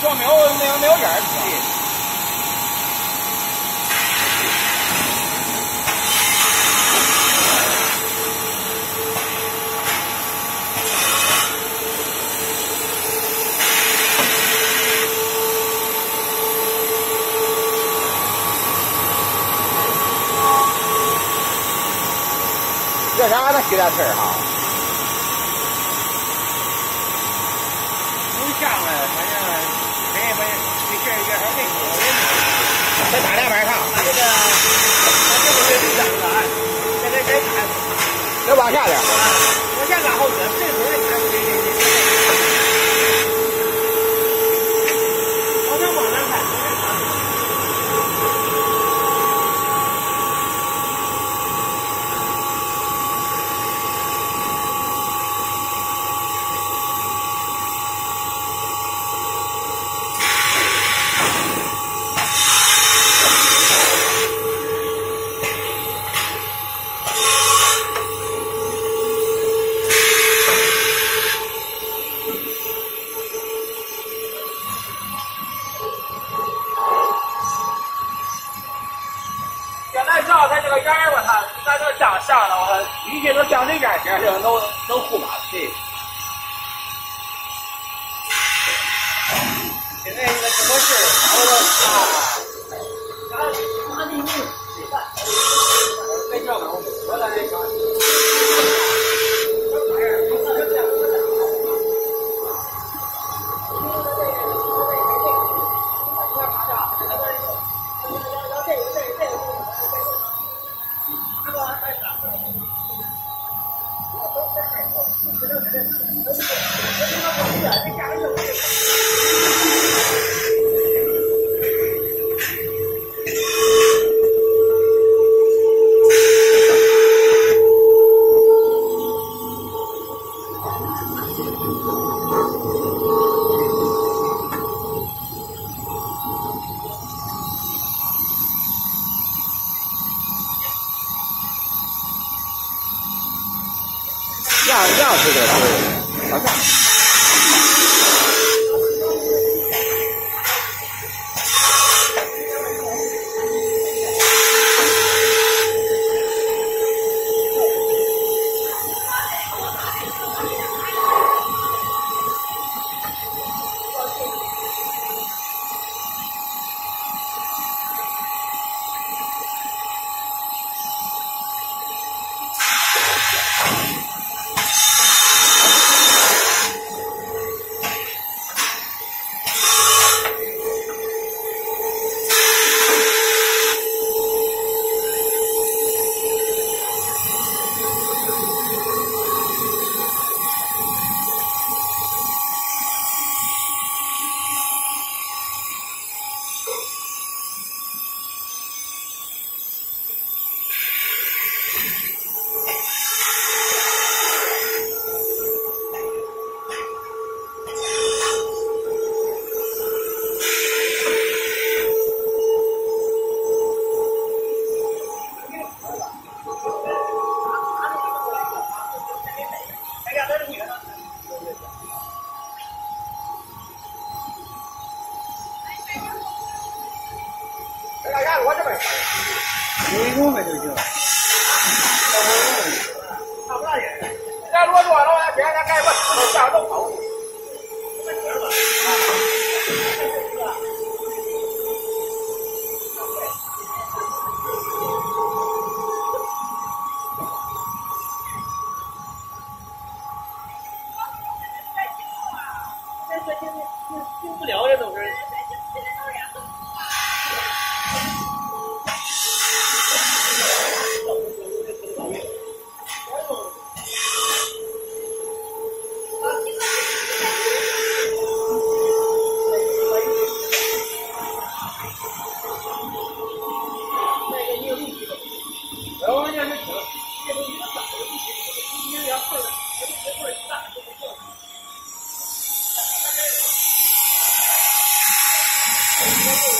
说没有没有没有烟儿气。这啥能吸点气儿哈？有香了，反正这一回这气儿越少越好。再打两板上。这个，这个是香了，这这这看。再往下点。往下拉好些，这会一切都降这边去，就能能护马匹。现在这个什么事儿，我啊，啊，哪里有谁干？在这我，我在这干。样样是这个，往下。我这边有一公分就行。差不大点。再落多了，我别再盖个石头架洞。 Hey!